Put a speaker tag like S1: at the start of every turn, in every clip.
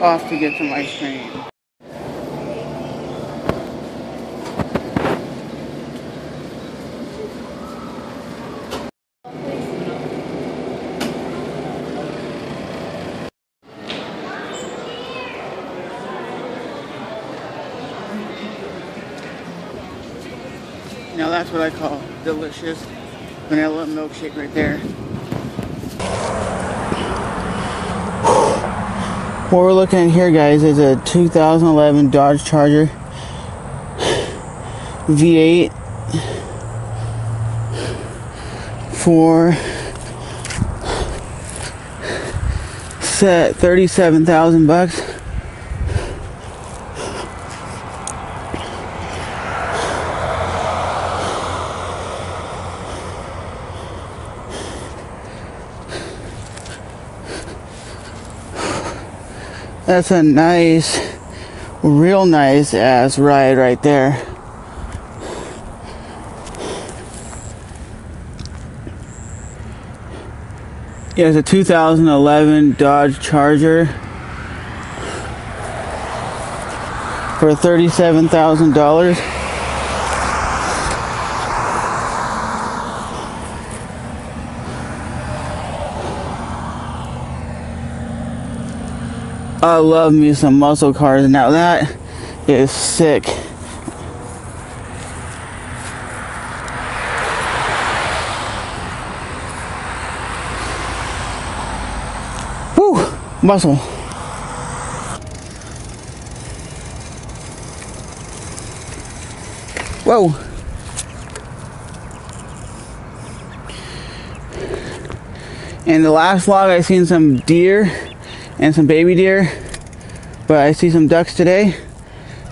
S1: off to get some ice cream. Now that's what I call delicious vanilla milkshake right there. What we're looking at here, guys, is a 2011 Dodge Charger V8 for set 37,000 bucks. That's a nice, real nice ass ride right there. Yeah, it's a 2011 Dodge Charger for $37,000. I love me some muscle cars. Now that is sick. Whew, muscle. Whoa. In the last vlog, I seen some deer and some baby deer, but I see some ducks today.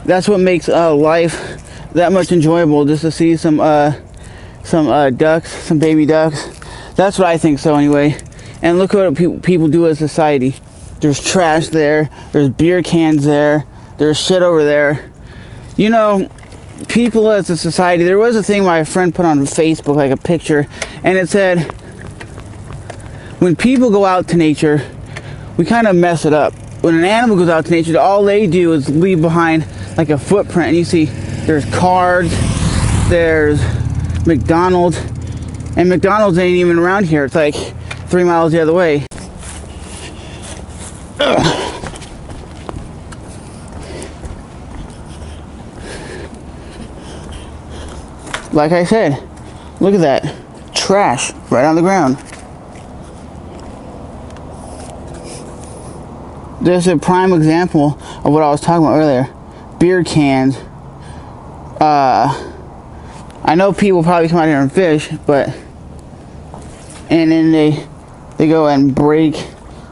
S1: That's what makes uh, life that much enjoyable, just to see some uh, some uh, ducks, some baby ducks. That's what I think so anyway. And look what pe people do as society. There's trash there. There's beer cans there. There's shit over there. You know, people as a society. There was a thing my friend put on Facebook, like a picture, and it said, "When people go out to nature, we kind of mess it up. When an animal goes out to nature, all they do is leave behind like a footprint. And you see, there's cards, there's McDonald's, and McDonald's ain't even around here. It's like three miles the other way. Ugh. Like I said, look at that. Trash right on the ground. There's a prime example of what I was talking about earlier. Beer cans. Uh, I know people probably come out here and fish, but and then they they go and break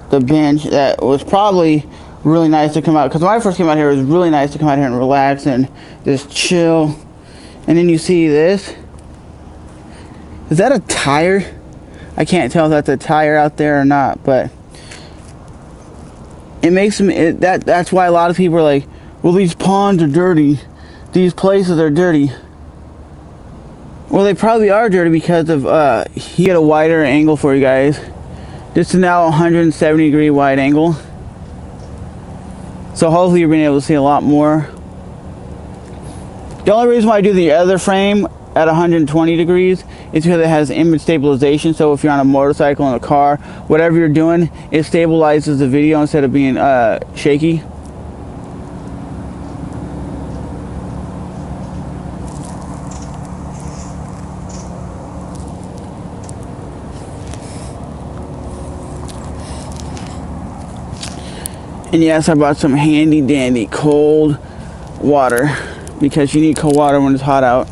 S1: the bench that was probably really nice to come out because when I first came out here it was really nice to come out here and relax and just chill and then you see this is that a tire I can't tell if that's a tire out there or not but it makes me it, that that's why a lot of people are like well these ponds are dirty. These places are dirty. Well they probably are dirty because of uh he had a wider angle for you guys. This is now 170 degree wide angle. So hopefully you're being able to see a lot more. The only reason why I do the other frame at 120 degrees. Is because it has image stabilization. So if you're on a motorcycle in a car whatever you're doing it stabilizes the video instead of being uh, shaky. And yes I bought some handy dandy cold water because you need cold water when it's hot out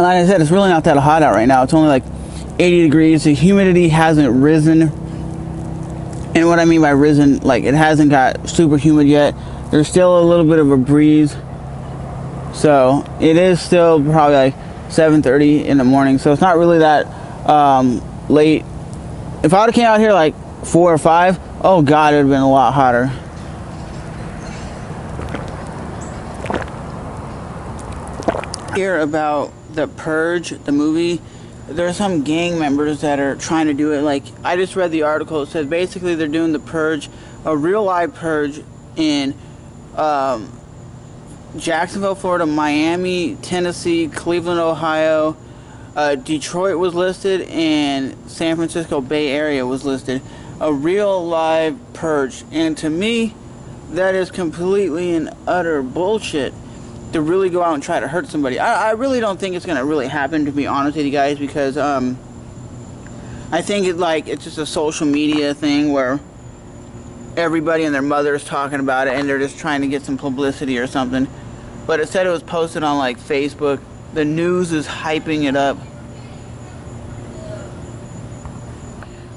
S1: And like I said, it's really not that hot out right now. It's only like 80 degrees. The humidity hasn't risen. And what I mean by risen, like it hasn't got super humid yet. There's still a little bit of a breeze. So it is still probably like 7.30 in the morning. So it's not really that um, late. If I would have came out here like 4 or 5, oh God, it would have been a lot hotter. Hear about the Purge, the movie, there's some gang members that are trying to do it. Like I just read the article. It says basically they're doing the purge, a real live purge in um, Jacksonville, Florida, Miami, Tennessee, Cleveland, Ohio. Uh, Detroit was listed, and San Francisco Bay Area was listed. A real live purge, and to me, that is completely and utter bullshit to really go out and try to hurt somebody. I, I really don't think it's gonna really happen, to be honest with you guys, because um, I think it like it's just a social media thing where everybody and their mother is talking about it, and they're just trying to get some publicity or something. But it said it was posted on like Facebook. The news is hyping it up.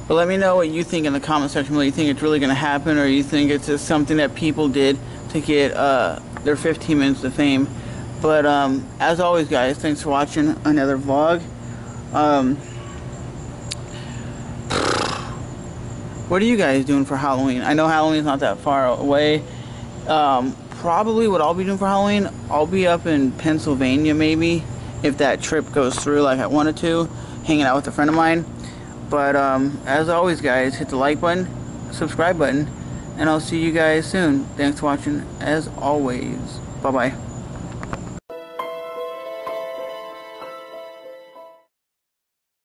S1: But let me know what you think in the comment section. Whether you think it's really going to happen, or you think it's just something that people did to get uh, their 15 minutes of fame. But um, as always, guys, thanks for watching another vlog. Um, what are you guys doing for Halloween? I know Halloween's not that far away. Um, probably what I'll be doing for Halloween, I'll be up in Pennsylvania maybe, if that trip goes through like I wanted to, hanging out with a friend of mine. But um, as always, guys, hit the like button, subscribe button, and I'll see you guys soon. Thanks for watching, as always. Bye-bye.